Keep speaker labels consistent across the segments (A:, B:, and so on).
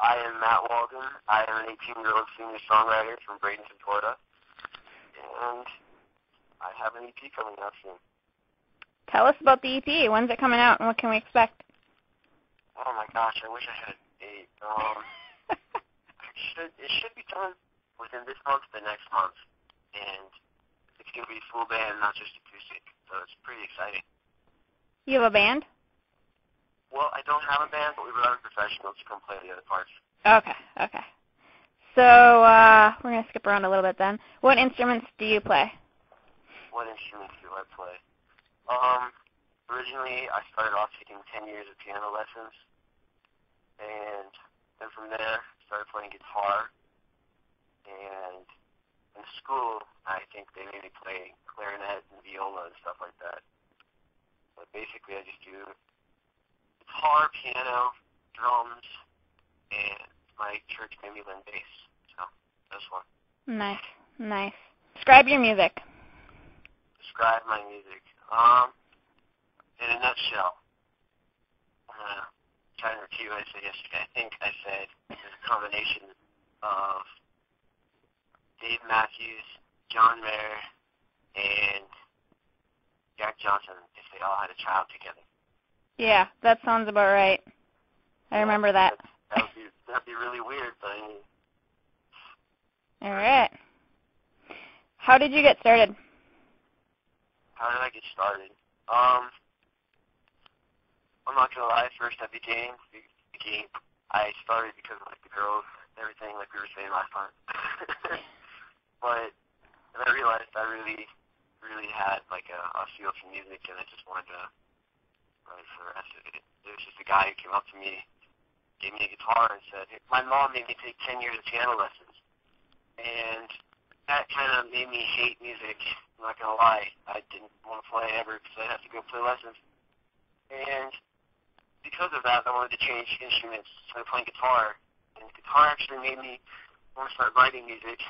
A: I am Matt Walden. I am an 18-year-old singer-songwriter from Bradenton, Florida, and I have an EP coming out soon.
B: Tell us about the EP. When's it coming out, and what can we expect?
A: Oh my gosh, I wish I had a date. Um, it should it should be done within this month, the next month, and it's gonna be full band, not just acoustic. So it's pretty exciting.
B: You have a band?
A: Well, I don't have a band, but we brought in professionals to come play the other parts.
B: Okay, okay. So uh, we're gonna skip around a little bit then. What instruments do you play?
A: What instruments do I play? Um, originally I started off taking 10 years of piano lessons, and then from there started playing guitar. And in school, I think they made me play clarinet and viola and stuff like that. But basically, I just do guitar, piano, drums, and my church made me learn bass. So that's one.
B: Nice, nice. Describe your music.
A: Describe my music. Um, in a nutshell, I'm gonna try and repeat what I said yesterday. I think I said it's a combination of Dave Matthews, John Mayer, and Jack Johnson if they all had a child together.
B: Yeah, that sounds about right. I remember that.
A: That would be that'd be really weird, but I mean,
B: All right. How did you get started?
A: how did I get started? Um, I'm not gonna lie. First, I became became I started because of like the girls, and everything, like we were saying last time. but then I realized I really, really had like a, a feel for music, and I just wanted to write for it. Was just a guy who came up to me, gave me a guitar, and said, "My mom made me take 10 years of piano lessons," and that kind of made me hate music. I'm not gonna lie. I didn't want to play ever because I'd have to go play lessons. And because of that, I wanted to change instruments. Started playing guitar, and guitar actually made me want to start writing music.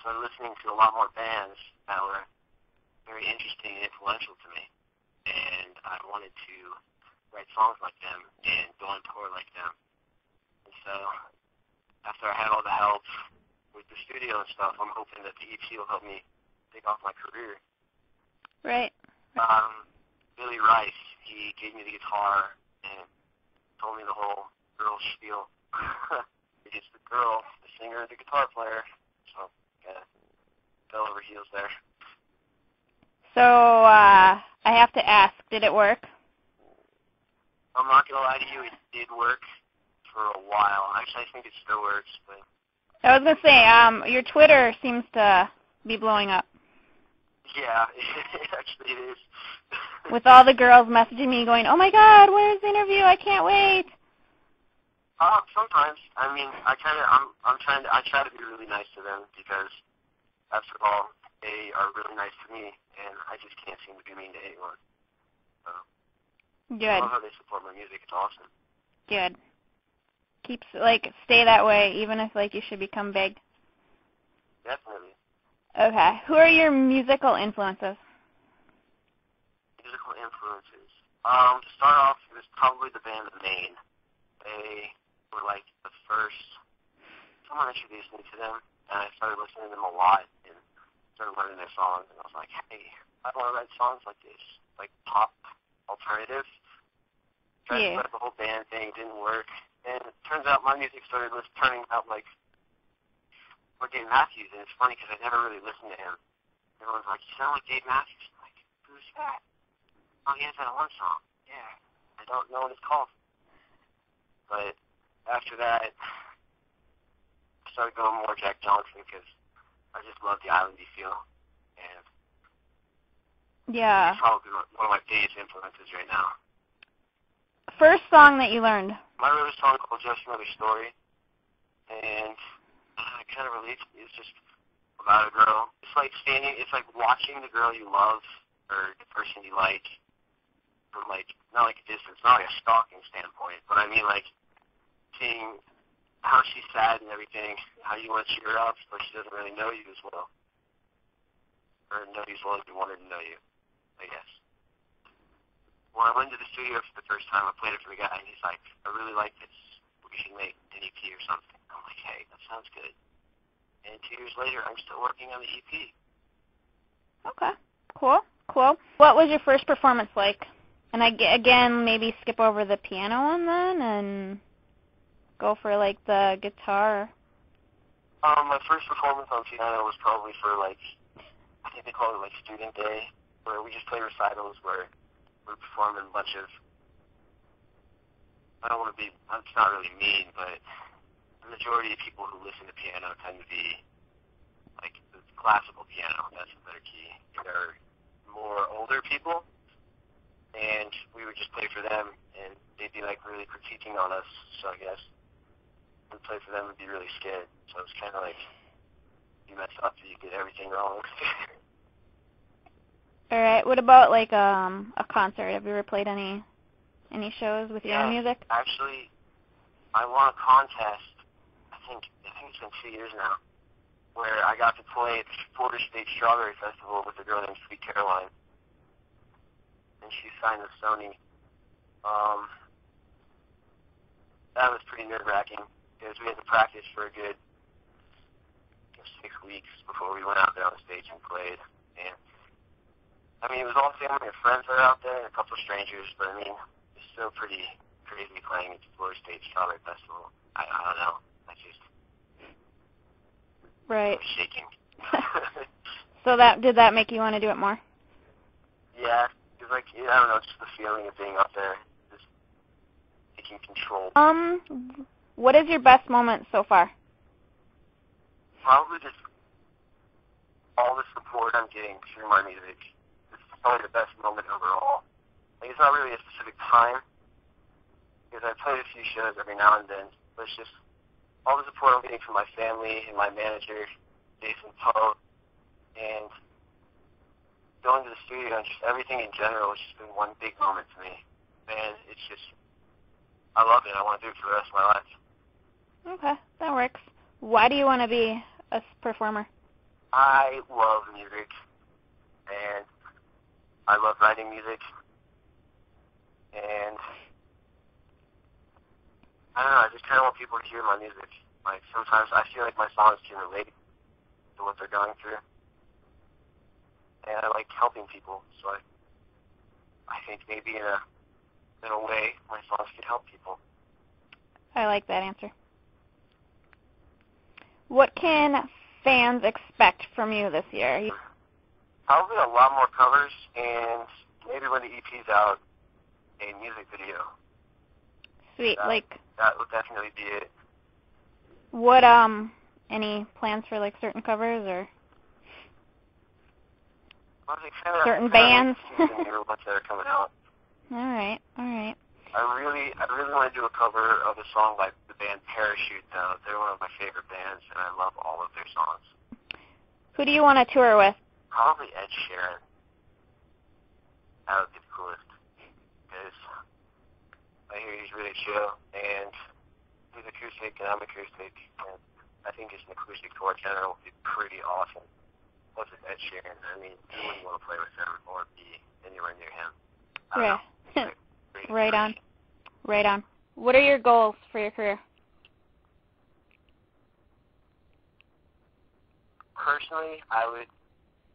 A: Started listening to a lot more bands that were very interesting and influential to me, and I wanted to write songs like them and go on tour like them. And so, after I had all the help with the studio and stuff, I'm hoping that the EP will help me take off my career.
B: Right.
A: Um, Billy Rice, he gave me the guitar and told me the whole girl spiel. it's the girl, the singer, the guitar player. So, yeah, fell over heels there.
B: So uh, I have to ask, did it work?
A: I'm not gonna lie to you, it did work for a while. Actually, I think it still works, but
B: I was gonna say, um, your Twitter seems to be blowing up
A: yeah, it actually it is.
B: with all the girls messaging me going, "Oh my God, where's the interview? I can't wait."
A: Uh, sometimes. I mean, I kind of, I'm, I'm trying to, I try to be really nice to them because, after all, they are really nice to me, and I just can't seem to be mean to anyone. So, I love how they support my music. It's awesome.
B: good. Keeps like stay that way, even if like you should become big.
A: Definitely.
B: Okay. Who are your musical influences?
A: Musical influences. Um, to start off, it was probably the band The Maine. They were like the first. Someone introduced me to them, and I started listening to them a lot and started learning their songs. And I was like, hey, I want to write songs like this, like pop alternative. Tried
B: Yeah.
A: to set up the whole band thing, didn't work. And it turns out my music started lis- turning out like or Dave Matthews, and it's funny because I never really listened to him. Everyone's like, you sound like Dave Matthews. I'm like, who's that? Oh, he has that one song. Yeah. I don't know what it's called. But after that, I started going more Jack Johnson because I just love the islandy feel. And
B: Yeah.
A: he's probably one of my biggest influences right now.
B: First song that you learned.
A: My really song called Just Another Story. And it kind of relates. It's just about a girl. It's like standing. It's like watching the girl you love or the person you like from like not like a distance, not like a stalking standpoint, but I mean like seeing how she's sad and everything, how you want to cheer her up, but she doesn't really know you as well, or know you as well as you want her to know you. I guess. When I went to the studio for the first time, I played it for the guy, and he's like, "I really like this. We should make." An EP or something. I'm like, hey, that sounds good. And two years later, I'm still working on the EP.
B: Okay. Cool. Cool. What was your first performance like? And I again maybe skip over the piano one then and go for like the guitar.
A: Um, my first performance on piano was probably for like I think they call it like student day, where we just play recitals where we're performing a bunch of I don't want to be it's not really mean, but the majority of people who listen to piano tend to be like the classical piano, that's a better key. They're more older people and we would just play for them, and they'd be like really critiquing on us. So I guess we'd play for them and be really scared. So it's kind of like you mess up, you get everything wrong.
B: All right. What about like um a concert? Have you ever played any any shows with your
A: yeah,
B: own music?
A: Actually, I won a contest. I think I think it's been two years now, where I got to play at the Porter State Strawberry Festival with a girl named Sweet Caroline and she signed with Sony. Um, that was pretty nerve wracking because we had to practice for a good six weeks before we went out there on the stage and played. And I mean, it was all family and friends that were out there and a couple of strangers, but I mean, it's still pretty crazy playing at the Florida State Strawberry Festival. I, I don't know. I just
B: right.
A: I was shaking.
B: so that did that make you want to do it more?
A: Yeah, like I don't know, just the feeling of being up there, just taking control.
B: Um, what is your best moment so far?
A: Probably just all the support I'm getting through my music. It's probably the best moment overall. Like it's not really a specific time because I play a few shows every now and then, but it's just all the support I'm getting from my family and my manager, Jason Poe, and going to the studio and just everything in general has just been one big moment to me. And it's just, I love it. I want to do it for the rest of my life.
B: Okay, that works. Why do you want to be a performer?
A: I love music, and I love writing music, and I don't know. I just kind of want people to hear my music. Like sometimes I feel like my songs can relate to what they're going through and I like helping people. So I, I think maybe in a in a way my songs could help people.
B: I like that answer. What can fans expect from you this year?
A: Probably a lot more covers, and maybe when the EP's out, a music video.
B: Sweet,
A: that,
B: like
A: that would definitely be it.
B: What um any plans for like certain covers or? certain bands.
A: that are coming out.
B: All right, all right.
A: I really, I really want to do a cover of a song by the band Parachute. Though they're one of my favorite bands, and I love all of their songs.
B: Who do you want to tour with?
A: Probably Ed Sheeran. That would be the coolest. Because I hear he's really chill, and he's acoustic, and I'm acoustic, and I think just an acoustic tour in general would be pretty awesome wasn't Ed Sheeran. I mean, you wouldn't want to play with him or be anywhere near him.
B: Yeah. Right on. Right on. What are your goals for your career?
A: Personally, I would.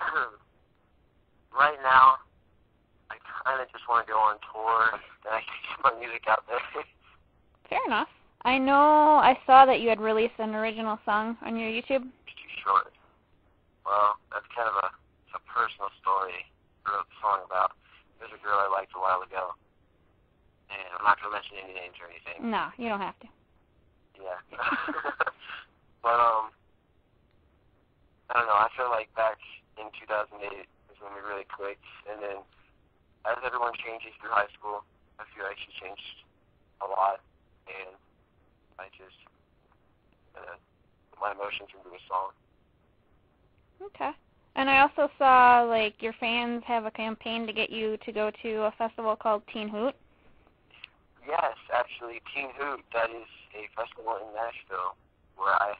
A: right now, I kind of just want to go on tour and I can get my music out there.
B: Fair enough. I know I saw that you had released an original song on your YouTube.
A: It's too short. Well, that's kind of a, a personal story I wrote the song about. There's a girl I liked a while ago, I'm not to mention any names or anything.
B: No, you don't have to.
A: Yeah. but, um, I don't know, I feel like back in 2008 is when we really clicked, and then as everyone changes through high school, I feel like she changed a lot, and I just, uh, my emotions into a song.
B: Okay. And I also saw like your fans have a campaign to get you to go to a festival called Teen Hoot.
A: Yes, actually, Teen Hoot. That is a festival in Nashville where I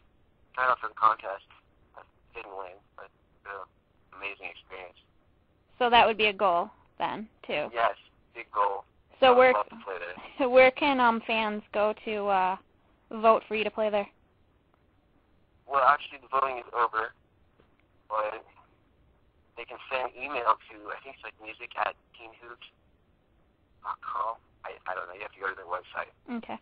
A: signed up for the contest. I didn't win, but it's an amazing experience.
B: So that would be a goal then too.
A: Yes, big goal.
B: So where
A: where can um fans
B: go to uh vote for you to play there?
A: Well, actually, the voting is over, but they can send email to I think it's like music at teenhoops.com. I I don't know. You have to go to their website.
B: Okay.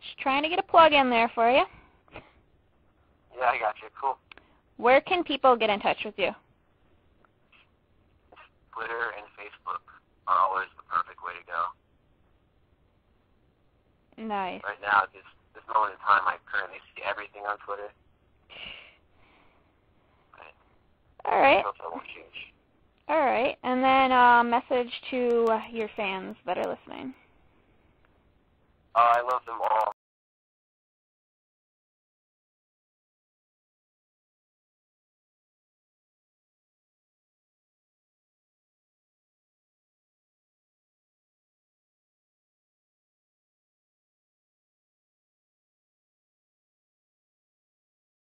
B: Just trying to get a plug in there for you.
A: Yeah, I got you. Cool.
B: Where can people get in touch with you?
A: Twitter and Facebook are always the perfect way to go.
B: Nice.
A: Right now, at this this moment in time, I currently see everything on Twitter.
B: All right. All right. And then a uh, message to your fans that are listening.
A: Uh, I love them.